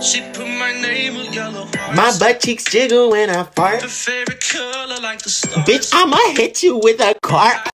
She put my name on yellow. My butt cheeks jiggle when I fart. Favorite color like the stars. Bitch, I'ma hit you with a car.